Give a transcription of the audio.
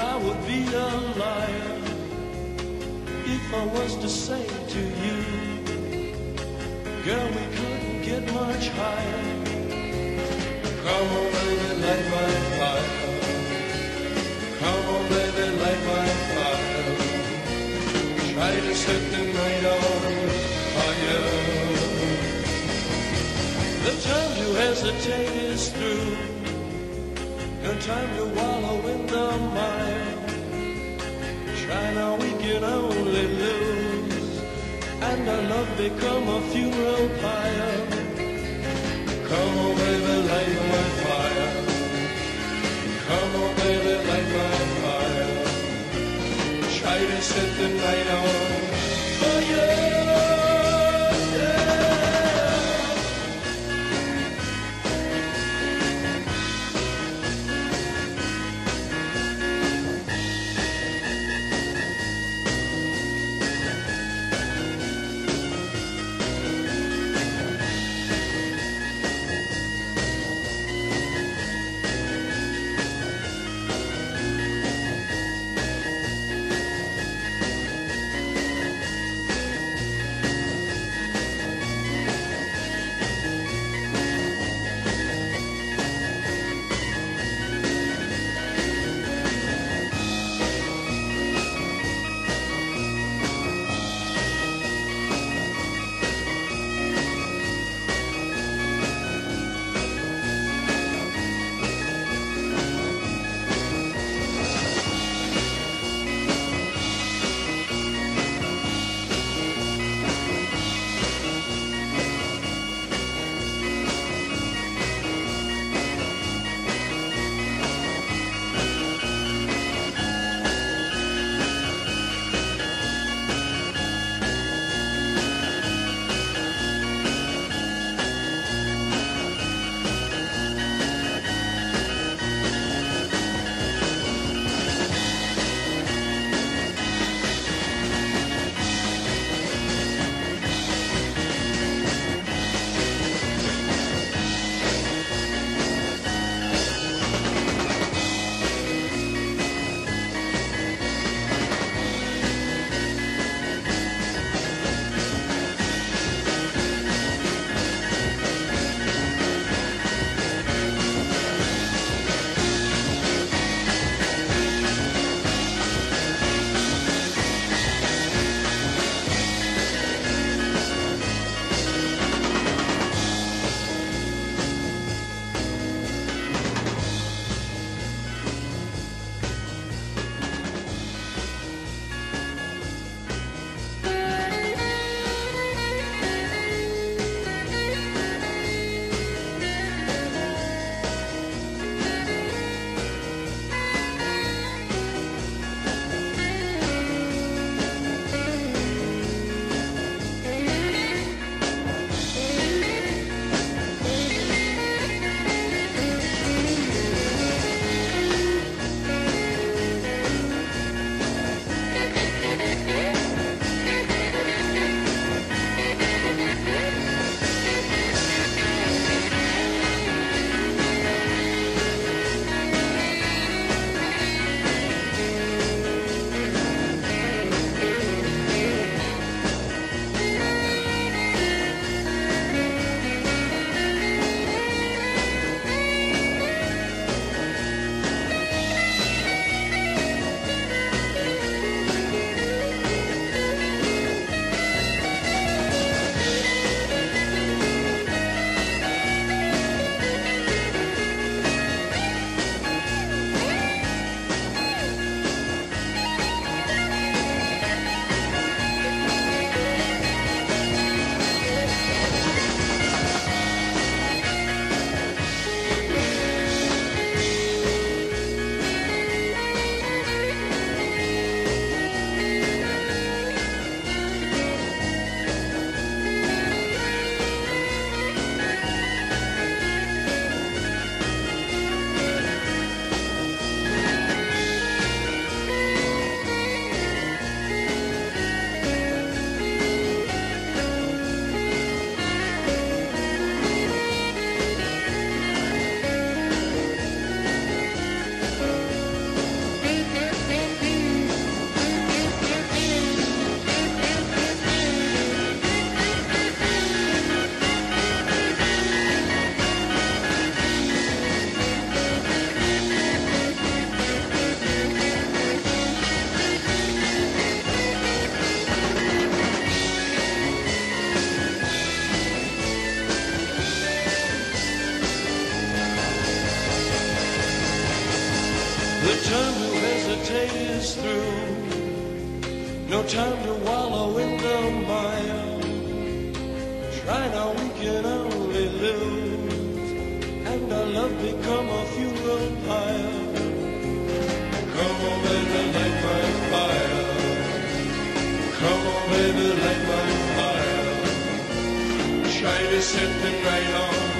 I would be a liar if I was to say to you, girl, we couldn't get much higher. Come on, baby, light my fire. Come on, baby, light my fire. Try to set the night on fire. The time to hesitate is through. Time to wallow in the mire. Try now, we can only lose. And our love become a funeral pyre. Come on, baby, light my fire. Come on, baby, light my fire. Try to set the night on is through. No time to wallow in the mire. Try now, we can only lose. And our love become a funeral pyre. Come on, baby, light my fire. Come on, baby, light my fire. Try to set the night on